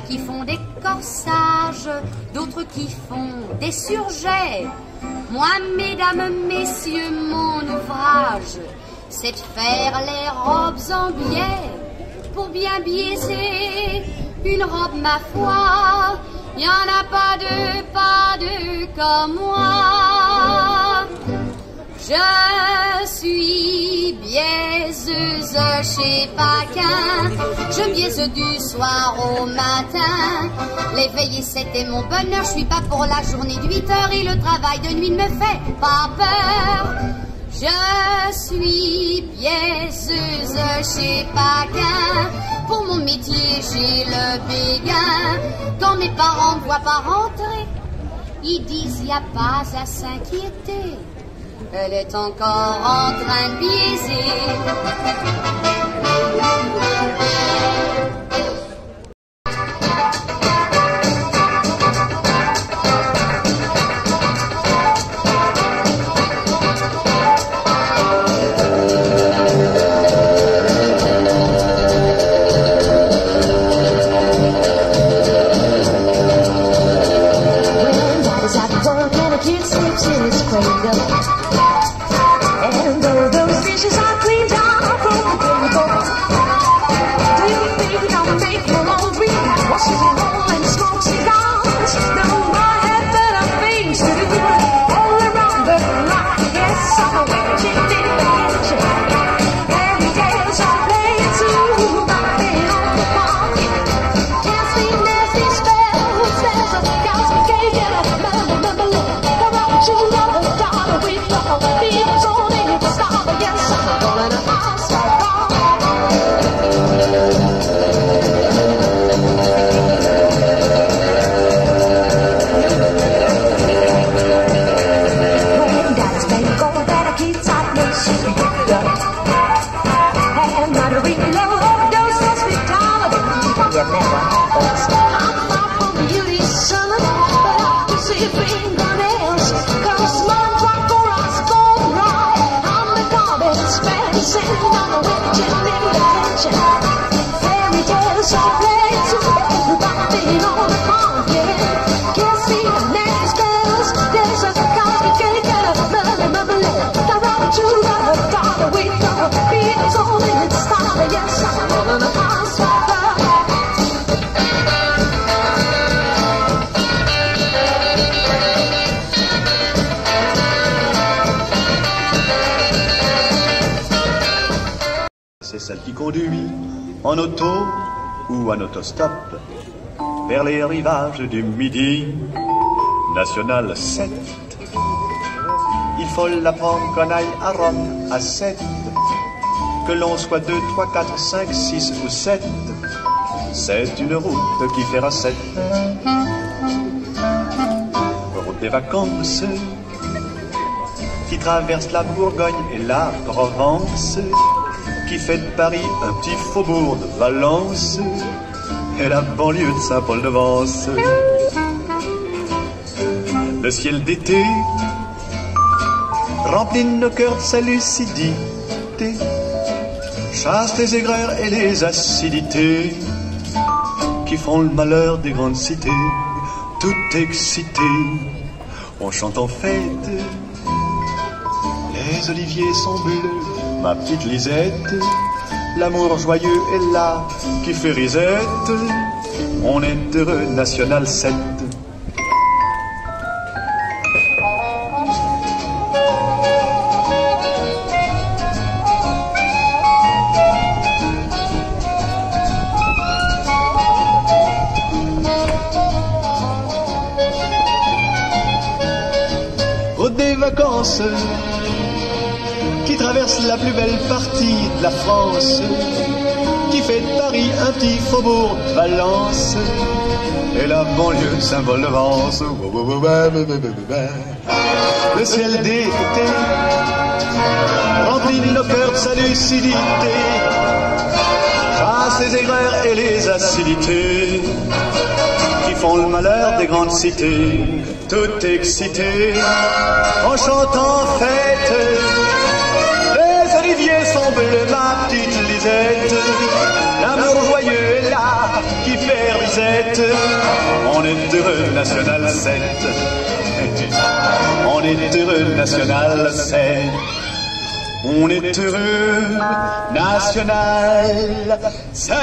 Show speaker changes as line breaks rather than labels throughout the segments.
qui font des corsages, d'autres qui font des surjets. Moi, mesdames, messieurs, mon ouvrage, c'est de faire les robes en biais pour bien biaiser une robe, ma foi. Il n'y en a pas deux, pas deux comme moi. Je suis biaiseuse chez Paquin. Je biaise du soir au matin. Les veillées, c'était mon bonheur. Je suis pas pour la journée de 8 heures et le travail de nuit ne me fait pas peur. Je suis biaiseuse chez Paquin. Pour mon métier, j'ai le béguin. Quand mes parents me voient pas rentrer, ils disent y a pas à s'inquiéter. Elle est encore en train de biaiser.
Conduit en auto ou en autostop vers les rivages du Midi. National 7. Il faut l'apprendre qu'on aille à Rome à 7. Que l'on soit 2, 3, 4, 5, 6 ou 7. C'est une route qui fera 7. Route des vacances qui traverse la Bourgogne et la Provence, qui fait de Paris un petit faubourg de Valence et la banlieue de Saint-Paul-de-Vence. Le ciel d'été remplit nos cœurs de sa lucidité, chasse les aigreurs et les acidités qui font le malheur des grandes cités. Tout excité, on chante en fête. Les oliviers sont bleus, ma petite Lisette. L'amour joyeux est là qui fait risette. On est heureux, National 7. Route des vacances la plus belle partie de la France, qui fait de Paris un petit faubourg Valence et la banlieue symbole de Vence. Le ciel d'été remplit cœurs de sa lucidité, chasse les aigreurs et les acidités qui font le malheur des grandes cités, tout excités, en chantant fête. Sont bleus, ma petite Lisette, l'amour joyeux est là, qui fait risette. On est heureux, National 7. On est heureux, National 7. On est heureux, National 7.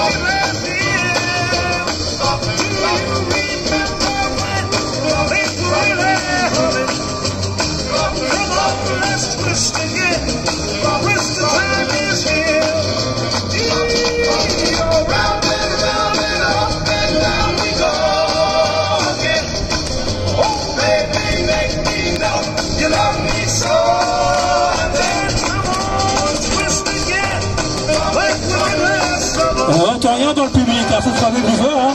Glory! Rien dans le public, il faut frapper plus fort. Hein.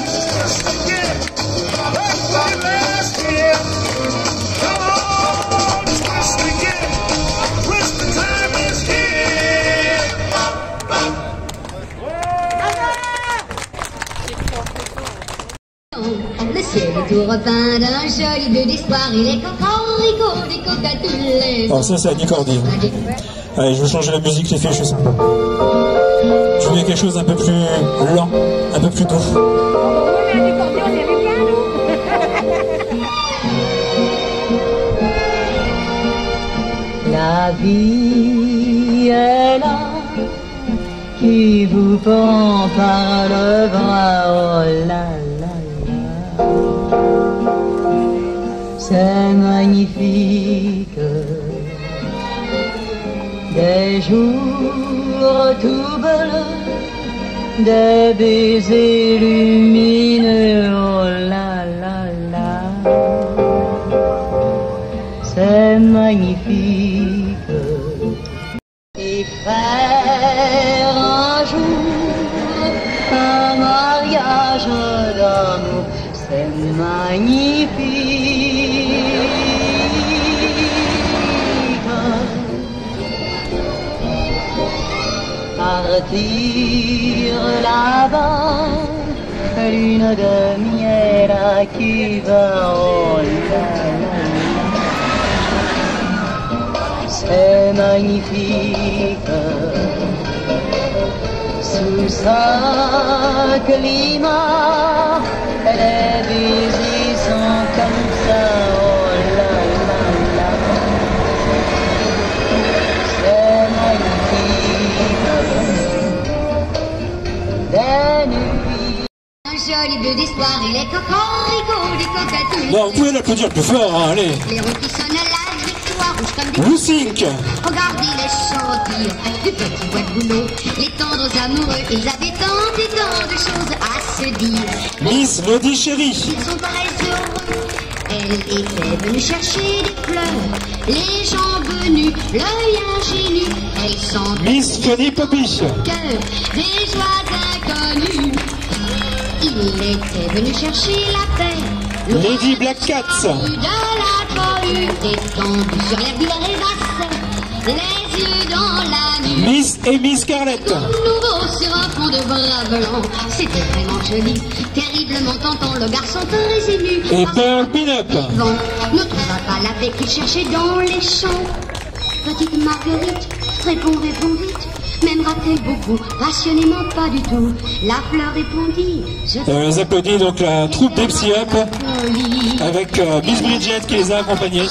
Twist the time is here.
Le ciel est tout repeint d'un joli bleu d'espoir et les cocoricots des cocatules.
Alors ça, c'est Annie Cordy. Allez, je vais changer la musique, les filles, je suis sympa. Quelque chose d'un peu plus lent, un peu plus doux.
La vie est là qui vous prend par le bras, oh. C'est magnifique. Des jours bleus, des baisers lumineux, oh là là c'est magnifique. Et faire un jour un mariage d'amour, c'est magnifique. partir là-bas L'une de miel qui va en C'est magnifique. Sous sa climat Elle est visible comme ça. en
Un joli bleu d'espoir et les cocoricots des cocatules.
Non, vous pouvez l'applaudir plus fort, hein, allez.
Les roues qui sonnent à la victoire, rouges comme des Regardez les chantiers du petit bois de boulot. Les tendres amoureux, ils avaient tant et tant de choses à se dire.
Miss Lodi Chérie.
Ils sont heureux. Elle était venue chercher des fleurs, les jambes nues, l'œil ingénu. Elle se sentent
Miss Fanny Poppy.
cœur des joies inconnues. Il était venu chercher la paix.
Lady Black Cats.
rue de la cohue, étendu sur l'herbe, rêvasse, les dans la nuit.
Miss Scarlett.
Nouveau sur un fond de bras blanc, c'était vraiment joli, terriblement tentant, le garçon très ému.
Et Pearl Pinup.
ne trouva pas la paix qu'il cherchait dans les champs. Petite Marguerite, réponds, réponds vite. M'aimera-t-elle beaucoup Passionnément, pas du tout. La fleur répondit, je
Euh, donc la troupe des Psy Up avec euh, Miss Bridget qui les a accompagnés.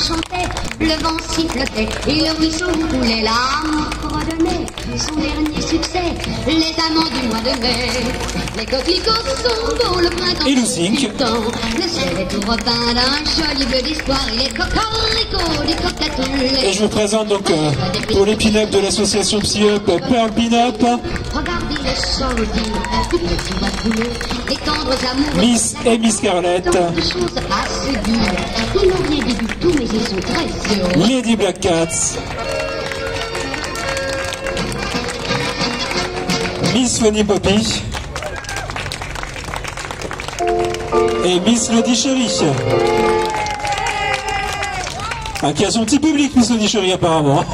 Chantait, le vent sifflotait et le ruisseau coulait. L'amour couronnait son dernier succès, les amants du mois de mai. Les coquelicots sont beaux, le printemps
Et.
Le ciel est tout repeint d'un joli bleu d'espoir et les cocoricots.
Et je vous présente donc euh, pour les pin-up de l'association Psy Up, Pearl Pin-Up,
Regardez les petit les tendres amours.
Miss Scarlett,
Tant de choses à se dire. Ils n'ont rien dit du tout, mais
Lady Black Cats, Miss Fanny Poppy et Miss Lady Chérie. Ah, qui a son petit public, Miss Lady Chérie apparemment.